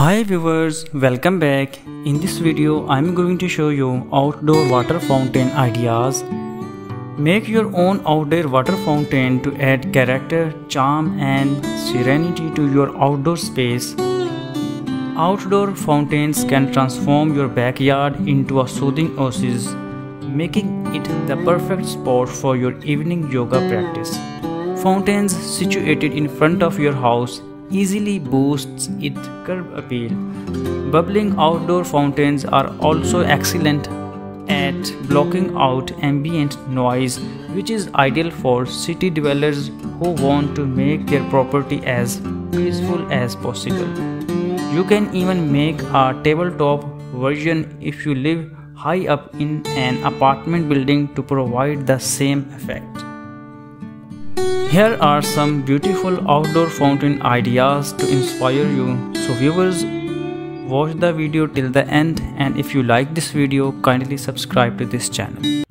Hi viewers, welcome back. In this video, I'm going to show you outdoor water fountain ideas. Make your own outdoor water fountain to add character, charm and serenity to your outdoor space. Outdoor fountains can transform your backyard into a soothing oasis, making it the perfect spot for your evening yoga practice. Fountains situated in front of your house easily boosts its curb appeal. Bubbling outdoor fountains are also excellent at blocking out ambient noise, which is ideal for city dwellers who want to make their property as peaceful as possible. You can even make a tabletop version if you live high up in an apartment building to provide the same effect. Here are some beautiful outdoor fountain ideas to inspire you. So viewers, watch the video till the end and if you like this video, kindly subscribe to this channel.